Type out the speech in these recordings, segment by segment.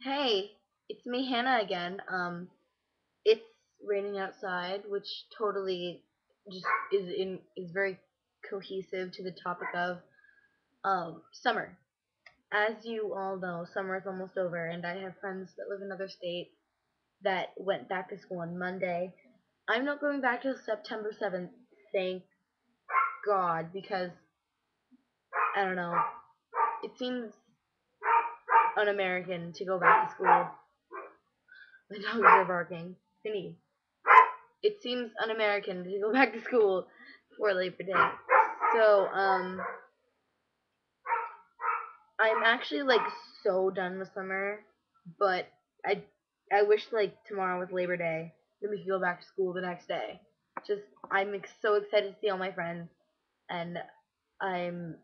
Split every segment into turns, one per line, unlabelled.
Hey, it's me, Hannah again. Um, it's raining outside, which totally just is in is very cohesive to the topic of um summer. As you all know, summer is almost over, and I have friends that live in other states that went back to school on Monday. I'm not going back till September 7th, thank God, because I don't know. It seems un-American to go back to school The dogs are barking. Finny. It seems un-American to go back to school for Labor Day. So, um, I'm actually like so done with summer, but I, I wish like tomorrow was Labor Day, then we could go back to school the next day. Just, I'm ex- so excited to see all my friends, and I'm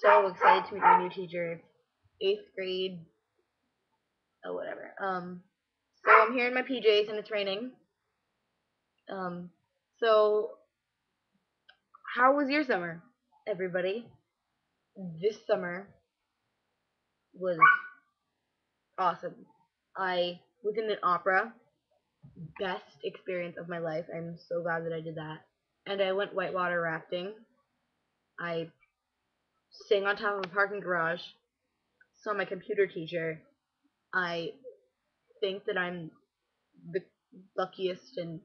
so excited to meet my new teacher. Eighth grade, oh whatever. Um, so I'm here in my PJs and it's raining. Um, so how was your summer, everybody? This summer was awesome. I was in an opera. Best experience of my life. I'm so glad that I did that. And I went whitewater rafting. I sang on top of a parking garage. Saw my computer teacher. I think that I'm the luckiest and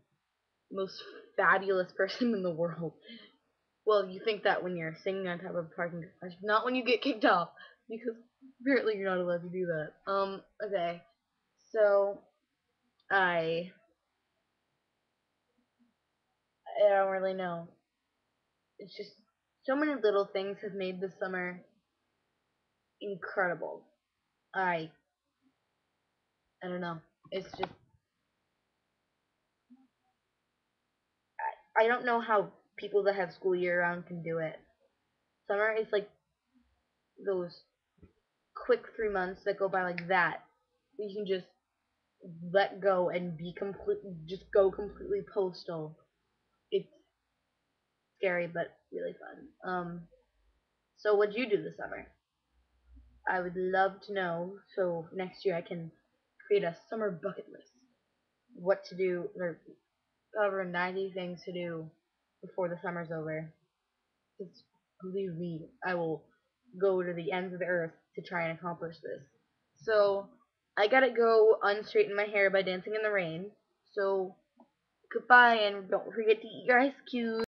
most fabulous person in the world. Well, you think that when you're singing on top of a parking garage, not when you get kicked off, because apparently you're not allowed to do that. Um, okay. So, I... I don't really know. It's just, so many little things have made this summer incredible. I... I don't know. It's just I I don't know how people that have school year round can do it. Summer is like those quick three months that go by like that. You can just let go and be complete, just go completely postal. It's scary but really fun. Um, so what'd you do this summer? I would love to know so next year I can create a summer bucket list. What to do, or over 90 things to do before the summer's over. Just believe me, I will go to the ends of the earth to try and accomplish this. So, I gotta go unstraighten my hair by dancing in the rain. So, goodbye and don't forget to eat your ice cubes.